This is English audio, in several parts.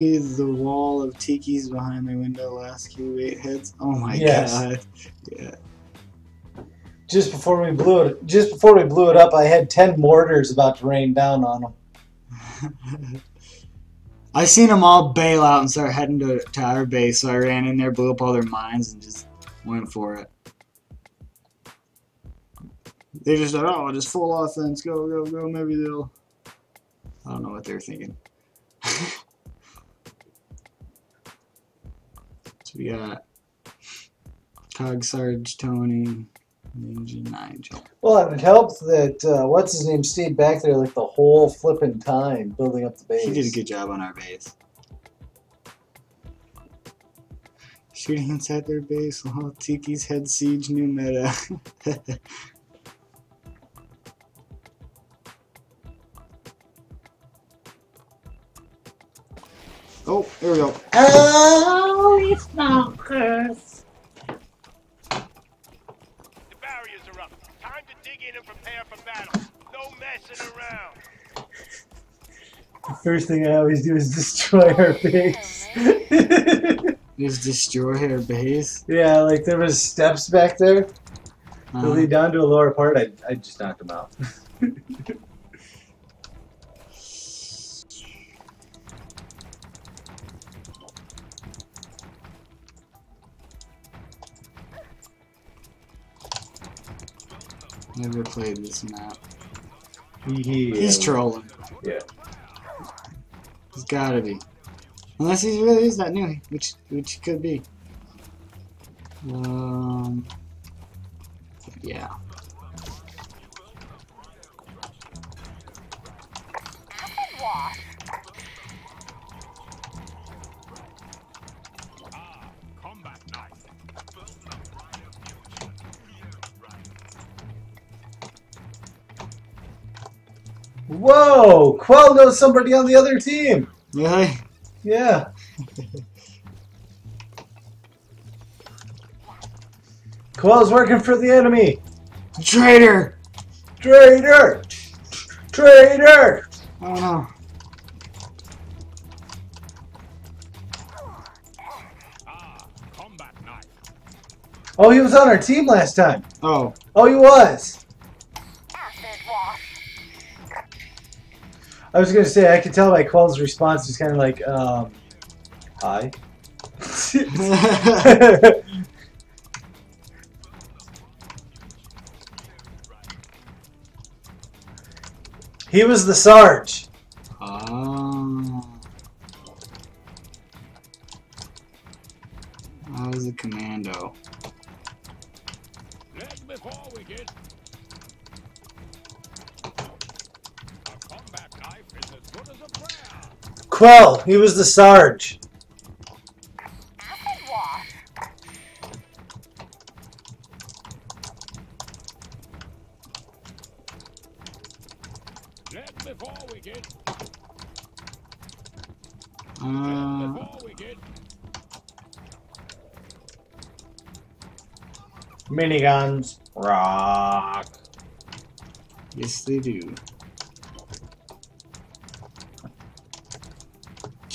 the wall of tikis behind my window last Q8 hits? Oh my Yes. god. Yeah. Just before we blew it, just before we blew it up, I had ten mortars about to rain down on them. I seen them all bail out and start heading to, to our base, so I ran in there, blew up all their mines, and just went for it. They just thought, oh, just full offense, go, go, go, maybe they'll. I don't know what they're thinking. we got Cog Sarge, Tony, Ninja Nigel. Well, it helped that uh, what's his name stayed back there like the whole flipping time building up the base. He did a good job on our base. Shooting inside their base while Tiki's head siege new meta. oh, there we go. Oh, it's bonkers. The barriers are up. Time to dig in and prepare for battle. No messing around. The first thing I always do is destroy her base. Just destroy her base. yeah, like there was steps back there that Uh, lead down to a lower part. I, I just knocked them out. never played this map. He, He's trolling. Yeah. He's gotta be. Unless he really is that new, which which could be. Um. Yeah. Whoa! Quell knows somebody on the other team. Really? Yeah. Quell's working for the enemy. Traitor! Traitor! Traitor! Oh no. Ah, combat knife. Oh, he was on our team last time. Oh. Oh, he was. I was gonna say I could tell by Quell's response. He's kind of like, um, hi. he was the Sarge. Quell. He was the Sarge. Leg before we get. Uh, Before we get. Miniguns. Rock. yes, they do.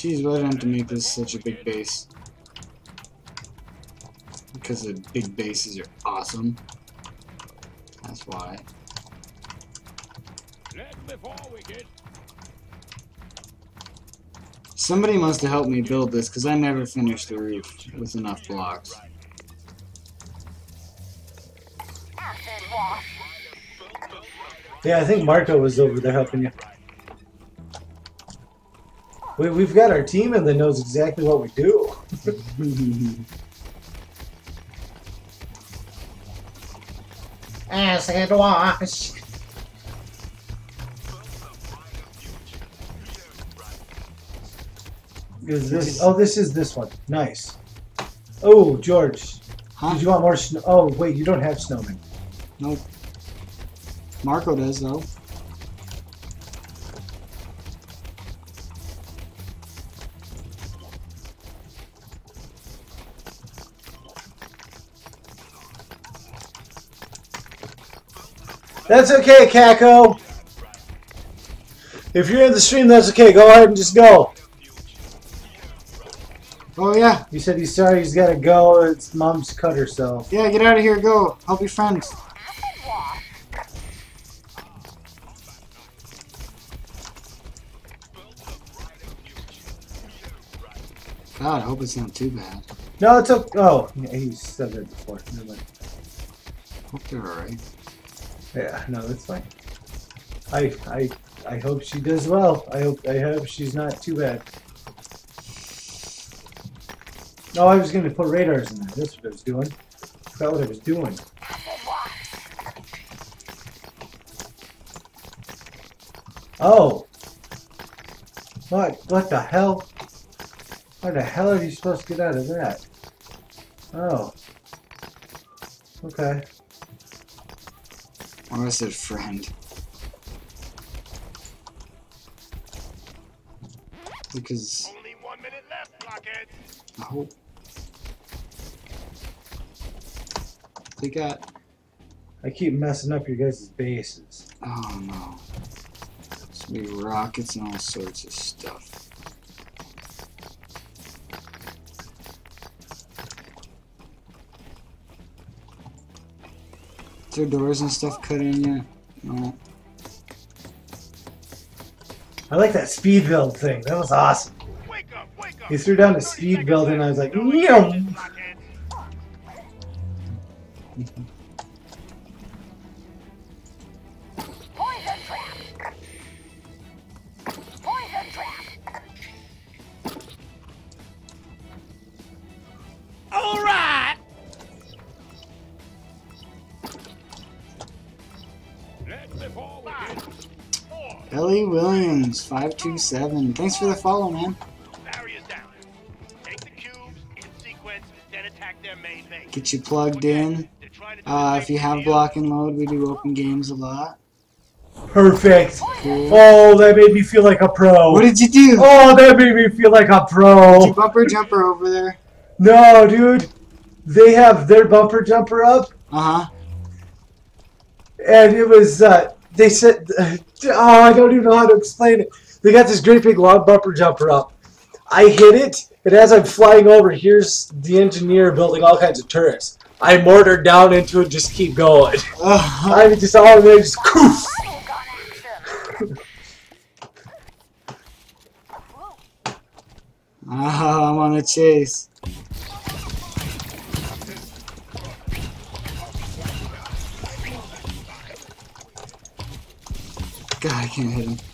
Jeez, why did I have to make this such a big base? Because the big bases are awesome. That's why. Leg before we get. Somebody must have helped me build this because I never finished the roof with enough blocks. Yeah, I think Marco was over there helping you. We, we've got our team in that knows exactly what we do. Acid wash. Is this? Oh, this is this one. Nice. Oh, George, huh? did you want more snow? Oh, wait, you don't have snowmen. Nope. Marco does though. That's okay, Kako. If you're in the stream, that's okay. Go ahead and just go. Oh yeah, He said he's sorry he's gotta go. It's mom's cut herself. yeah. Get out of here. Go. Help your friends. God, I hope it's not too bad. No, it's okay. Oh, yeah, he said that before. Never mind. Hope they're alright. Yeah, no, that's fine. I I I hope she does well. I hope I hope she's not too bad. No, I was gonna put radars in there. That's what I was doing. Forgot what I was doing. Oh. What? What the hell? How the hell are you supposed to get out of that? Oh. Okay. Or I said friend. Because Only one minute left, blockhead. I hope they got. I keep messing up your guys' bases. Oh no. It's gonna be rockets and all sorts of stuff. Is there doors and stuff cut in yet? No. I like that speed build thing. That was awesome. Wake up, wake up. He threw down a speed build and I was like, No "Meow." 527. Thanks for the follow, man. barriers down. Take the cubes in sequence, then attack their main base. Get you plugged in. They're trying to do Uh, if you have Block N Load, we do open games a lot. Perfect. Cool. Oh, that made me feel like a pro. What did you do? Oh, that made me feel like a Did you pro. bumper jumper over there? No, dude. They have their bumper jumper up, Uh huh. and it was, uh, they said, oh, I don't even know how to explain it. They got this great big long bumper jumper up. I hit it, and as I'm flying over, here's the engineer building all kinds of turrets. I mortared down into it, just keep going. Uh, I just all the way just. Ah, I'm on a chase. God, I can't hit him.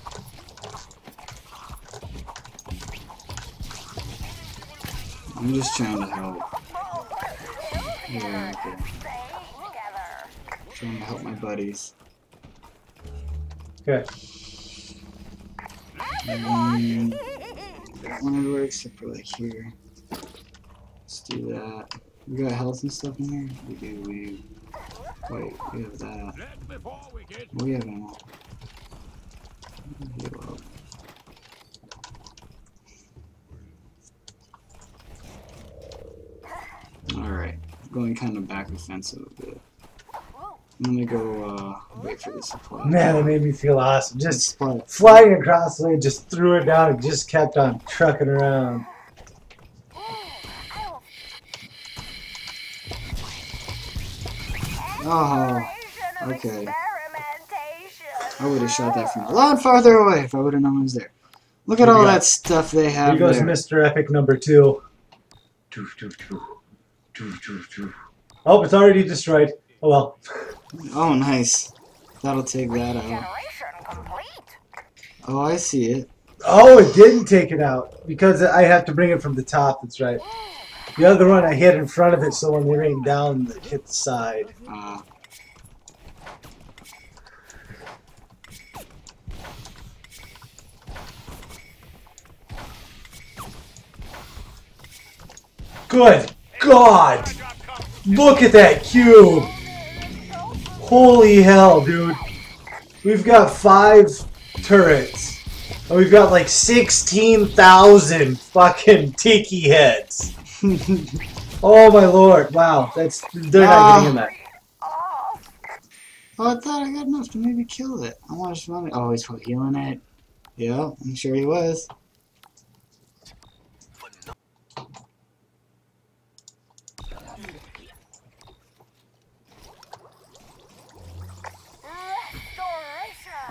I'm just trying to help. Yeah, okay. Stay together. Trying to help my buddies. Okay. Mm, that one everywhere except for like here. Let's do that. We got health and stuff in here? We do, we do. Wait, we have that. We have ammo. Heal up. Alright, going kind of back offensive a bit. I'm gonna go uh, wait for the supply. Man, that made me feel awesome. Just Just flying across the way, just threw it down and just kept on trucking around. Oh, okay. I would have shot that from a lot farther away if I would have known it was there. Look at all that stuff they Here have goes there. Mr. Epic number two. Doo, doo, doo. Oh, it's already destroyed. Oh well. Oh, nice. That'll take that out. Oh, I see it. Oh, it didn't take it out because I have to bring it from the top. That's right. The other one I hit in front of it, so when they rain down, it hit the side. Uh, Good God! Look at that cube! Holy hell, dude. We've got five turrets. And we've got like 16,000 fucking tiki heads. Oh my lord. Wow. That's they're not getting in ah. that. Off. oh, I thought I got enough to maybe kill it. I want to run it. Oh, he's healing it. Yeah, I'm sure he was.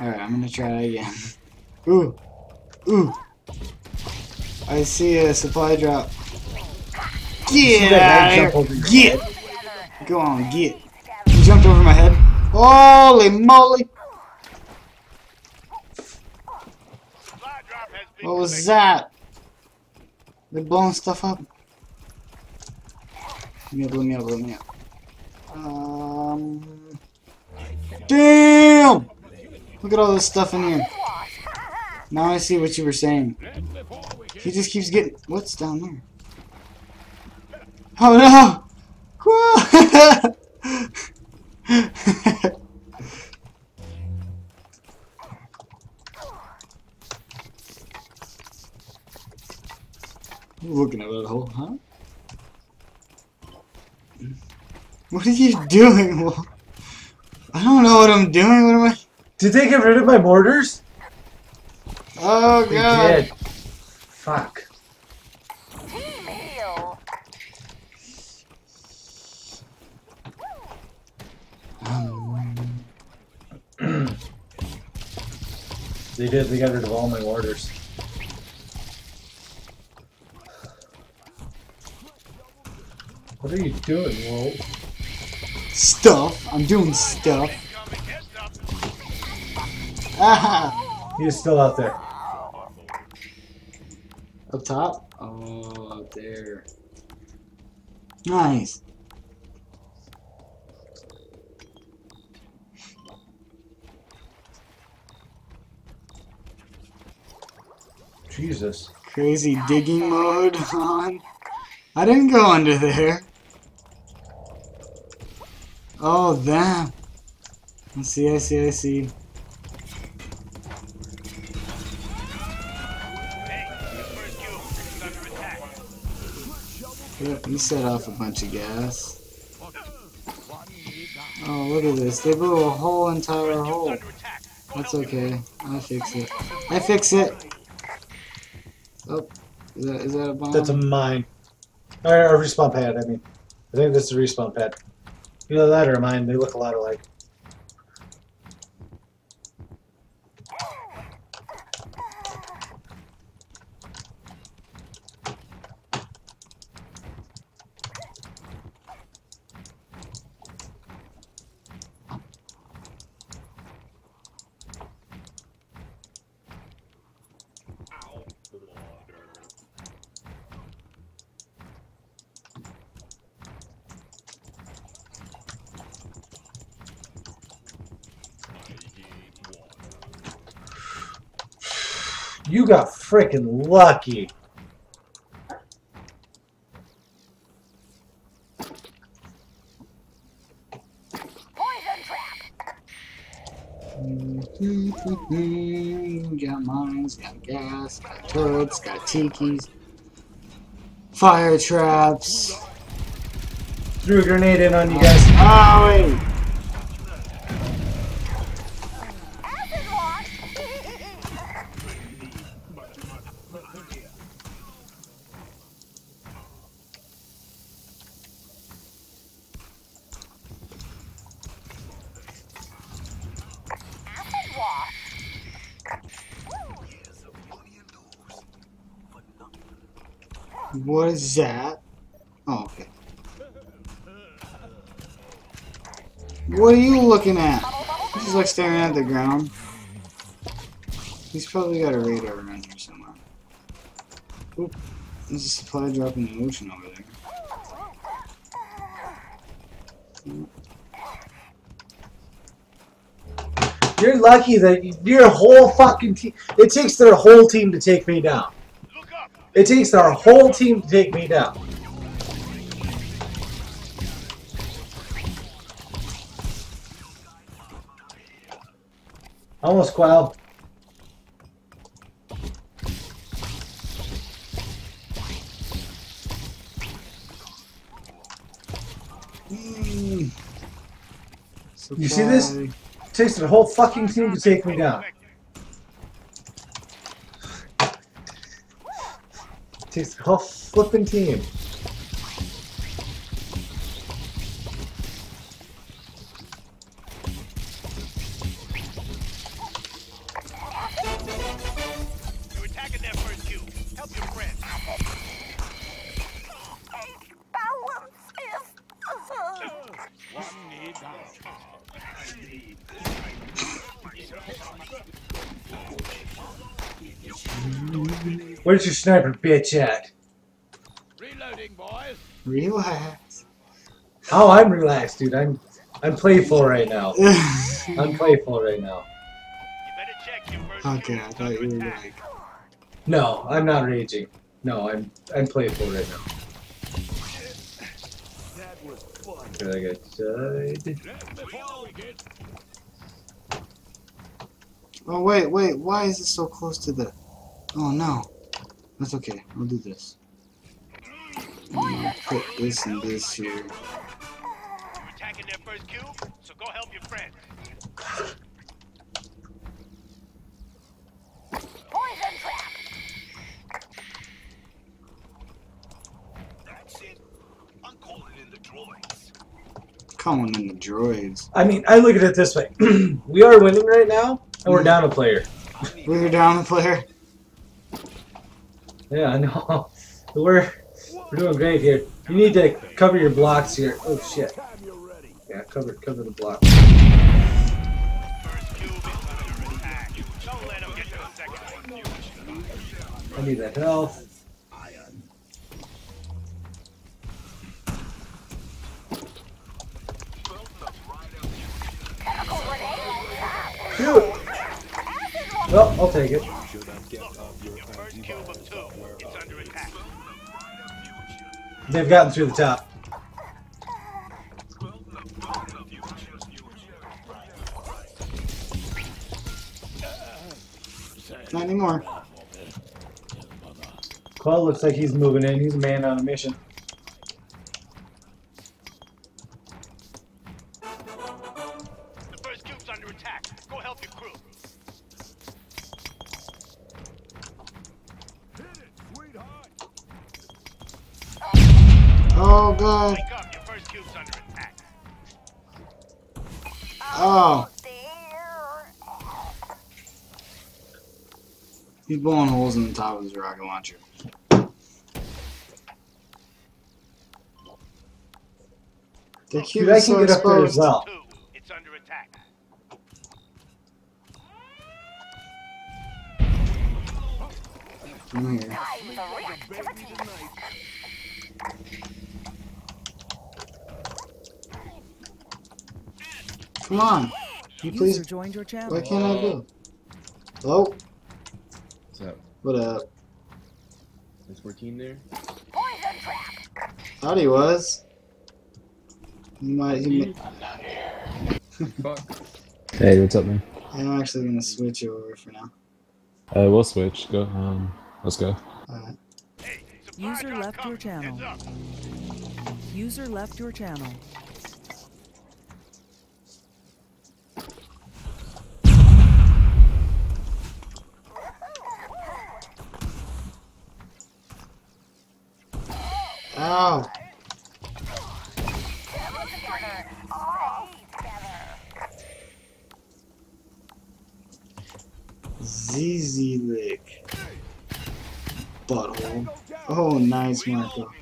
Alright, I'm gonna try that again. Ooh! Ooh! I see a supply drop. Get out jump of over here! Get! Go on, get. He jumped over my head. Holy moly! What was that? They're blowing stuff up. Let me up, let me up, let me up. Um. Damn! Look at all this stuff in here. Now I see what you were saying. He just keeps getting. What's down there? Oh no! Looking at that hole, huh? What are you doing? I don't know what I'm doing. What am I? Did they get rid of my mortars? Oh They god! did. Fuck. Heal. Um, they did. They got rid of all my mortars. What are you doing, Wolf? Stuff. I'm doing stuff. Incoming heads. Ah! He is still out there. Up top? Oh, up there. Nice. Jesus. Crazy digging mode on. I didn't go under there. Oh, damn. I see, I see, I see. Hey, the first cube is under attack. Yep, he set off a bunch of gas. Oh, look at this. They blew a whole entire hole. That's okay. I fix it. I fix it. Oh, is that is that a bomb? That's a mine. Or a respawn pad, I mean. I think this is a respawn pad. Either that or a mine. They look a lot alike. You got freaking lucky. Got mines, got gas, got turrets, got tikis, fire traps. Threw a grenade in on you guys. Oh wait! What is that? Oh, okay. What are you looking at? He's just like staring at the ground. He's probably got a radar around here somewhere. Oop. There's a supply drop in the ocean over there. You're lucky that your whole fucking team. It takes their whole team to take me down. It takes our whole team to take me down. Almost quelled. Mm. You see this? It takes their whole fucking team to take me down. Takes whole flipping team. Your sniper bitch at? Reloading, boys. Relax. Oh, I'm relaxed, dude. I'm I'm playful right now. I'm playful right now. You better check your okay, I thought you were like. No, I'm not raging. No, I'm I'm playful right now. Did I get died? Oh wait, wait. Why is it so close to the? Oh no. That's okay. I'll do this. I'm gonna put this and this here. You're attacking their first cube, so go help your friends. Poison trap. That's it. I'm calling in the droids. Calling in the droids. I mean, I look at it this way. we are winning right now, and we're mm-hmm. down a player. We're down a player. Yeah, I know. We're we're doing great here. You need to cover your blocks here. Oh shit. Yeah, cover cover the block. First cube is under attack. Don't let them get to the second one. I need that health. Well, oh, I'll take it. Your first cube of two. It's under attack. They've gotten through the top. Not anymore. Quell looks like he's moving in. He's a man on a mission. Oh god. Wake up. Your first cube's under attack. Oh. He's blowing holes in the top of his rocket launcher. The cube Dude, I can get up there as well. Come on. You please. joined your channel. What can I do? Oh, What's up? what up? Is 14 there? Poison. Thought he was. He might. He may, Fuck. Hey, what's up, man? I'm actually gonna switch over for now. Uh, we'll switch. Go. Um, let's go. Alright. User left your channel. User left your channel. Ow! Together. ZZ lick. Butthole. Oh, nice, Marco.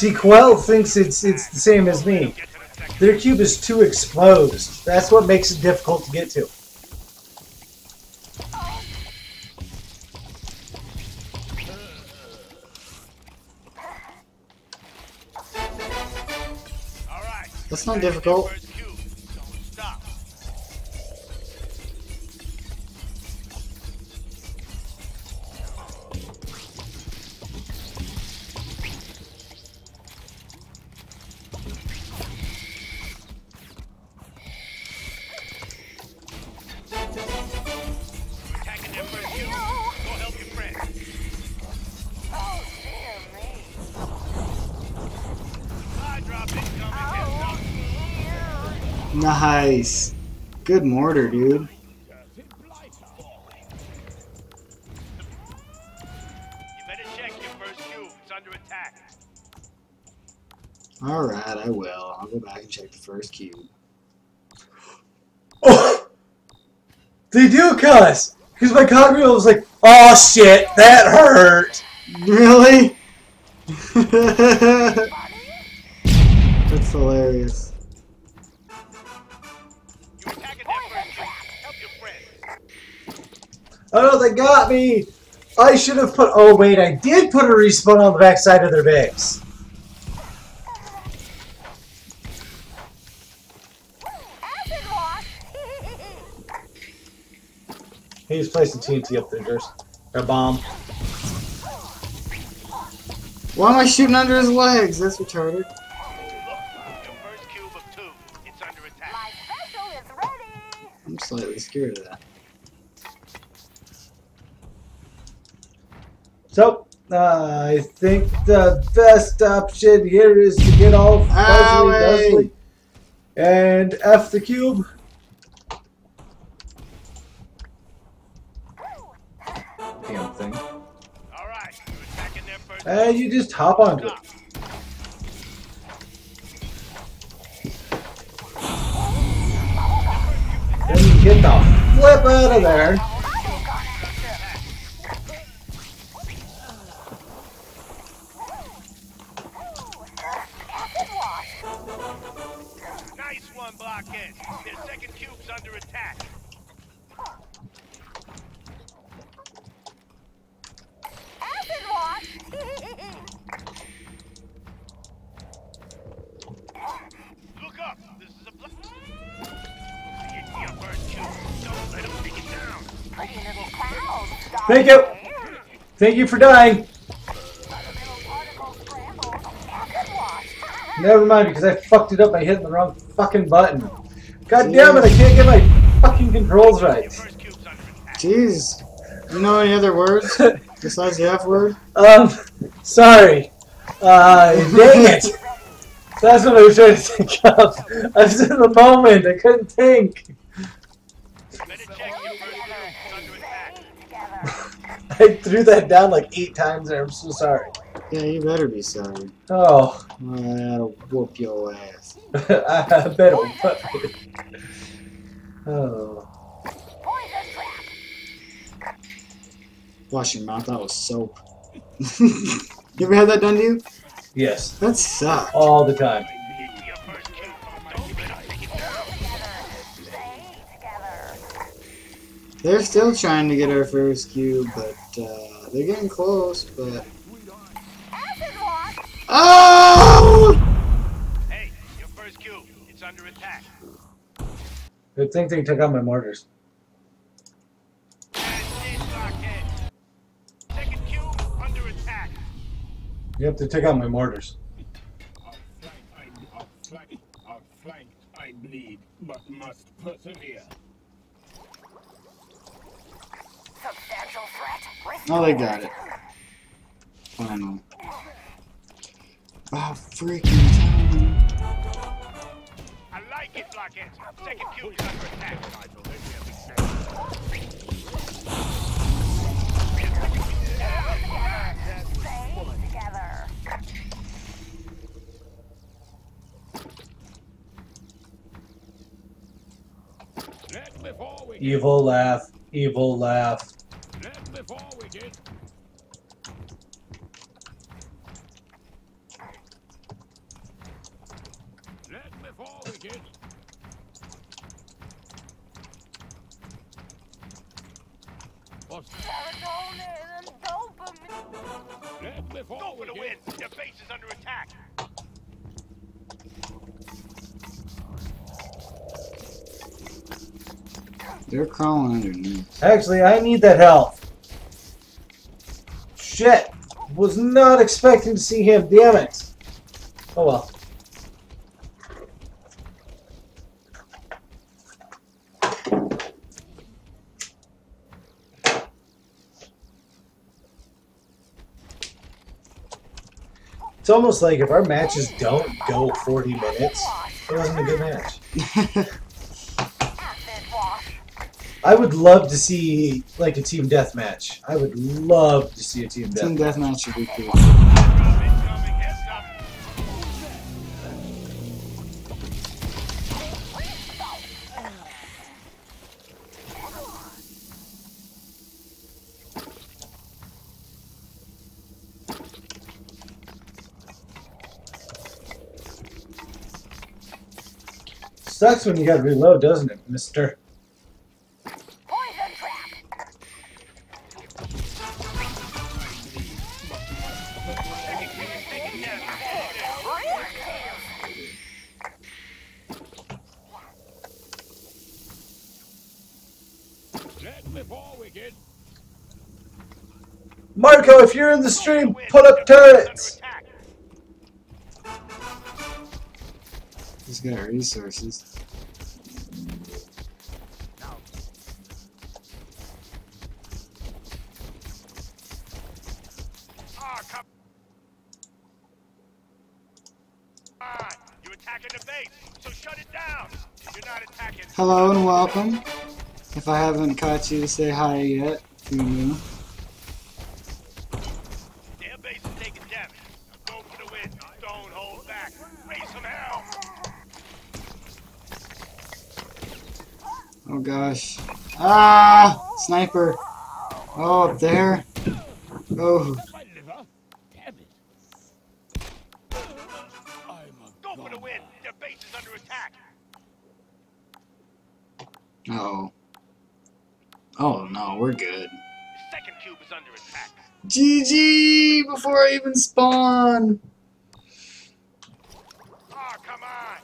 See, Quell thinks it's it's the same as me. Their cube is too exposed. That's what makes it difficult to get to. That's not difficult. Nice. Good mortar, dude. You better check your first cube. It's under attack. Alright, I will. I'll go back and check the first cube. Oh! They do, cuz! Because my cogwheel was like, oh shit, that hurt! Really? That's hilarious. Oh, they got me! I should have put. Oh, wait, I did put a respawn on the backside of their base. He's placing TNT up there, Gers. A bomb. Why am I shooting under his legs? That's retarded. Look, your first cube of two. It's under attack. My special is ready. I'm slightly scared of that. So, uh, I think the best option here is to get all fuzzly Owie. and F the cube. Damn thing. All right. You attacking their first And you just hop onto it. Stop. Then you get the flip out of there. Thank you for dying. Particle scramble. Acid wash. Never mind, because I fucked it up by hitting the wrong fucking button. God damn it, I can't get my fucking controls right. first cube's under attack. Jeez. You know any other words besides the F word? Um, sorry. Uh, dang it. That's what I was trying to think of. I was in the moment, I couldn't think. You better check your first cube. It's under attack. Together. I threw that down like eight times there, I'm so sorry. Yeah, you better be sorry. Oh, I'll whoop your ass. I bet it would. Oh. Wash your mouth out with soap. you ever had that done to you? Yes, That sucks. all the time. They're still trying to get our first cube, but uh, they're getting close. But oh! Hey, your first cube. It's under attack. Good thing they took out my mortars. That's it, Blockhead. Second cube under attack. Yep, they took out my mortars. Outflanked, outflanked, I bleed, but must persevere. Oh, they got it. Finally. Oh, freaking time. I like it, Blockhead. Second cube is under attack. Stay together. Let before we Evil laugh, evil laugh. Let before we get let before we get What's Serotonin and dopamine. let before Go for the win. Your base is under attack. They're crawling underneath. Actually, I need that health. Shit! Was not expecting to see him, damn it! Oh well. It's almost like if our matches don't go 40 minutes, It wasn't a good match. I would love to see like a team deathmatch. I would love to see a team deathmatch. Team deathmatch. would be cool. Incoming, heads up. Sucks when you gotta reload, doesn't it, Mister? Marco, if you're in the stream, put up turrets. He's got resources. Ah, come on. You're attacking the base, so shut it down. You're not attacking. Hello and welcome. If I haven't caught you to say hi yet, if you're new. Their base is taking damage. Go for the win. Don't hold back. Raise some hell. Oh gosh. Ah! Sniper! Oh, up there. Oh, My liver. Damn it. I'm a Go for the win. Their base is under attack. oh. Oh no, we're good. Second cube is under attack. GG! Before I even spawn! Come on.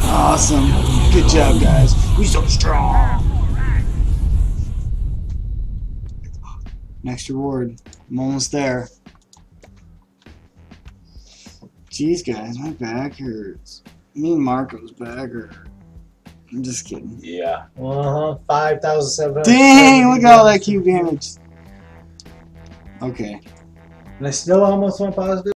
Awesome. Good job, guys. We so strong. Next reward. I'm almost there. Jeez, guys, my back hurts. Me and Marco's back hurt. I'm just kidding. Yeah. Uh huh. Five thousand seven. Dang, look at all that cube damage. Okay. And I still almost went positive.